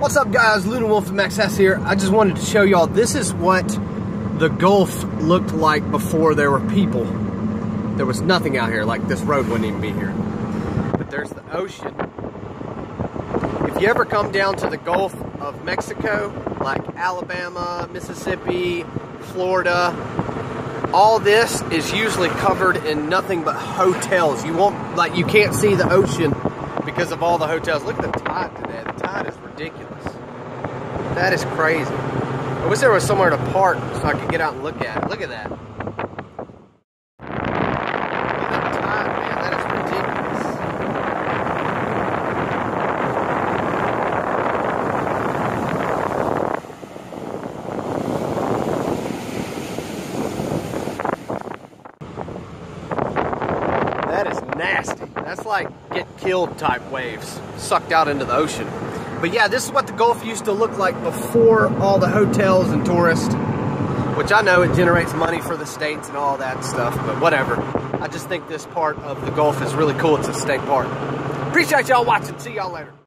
What's up guys, Luna Wolf and Max Hess here. I just wanted to show y'all, this is what the Gulf looked like before there were people. There was nothing out here, like this road wouldn't even be here. But there's the ocean. If you ever come down to the Gulf of Mexico, like Alabama, Mississippi, Florida, all this is usually covered in nothing but hotels. You won't, like you can't see the ocean because of all the hotels. Look at the tide today. Ridiculous. That is crazy. I wish there was somewhere to park so I could get out and look at it. Look at that. That is nasty. That's like get killed type waves sucked out into the ocean. But yeah, this is what the Gulf used to look like before all the hotels and tourists, which I know it generates money for the states and all that stuff, but whatever. I just think this part of the Gulf is really cool. It's a state park. Appreciate y'all watching. See y'all later.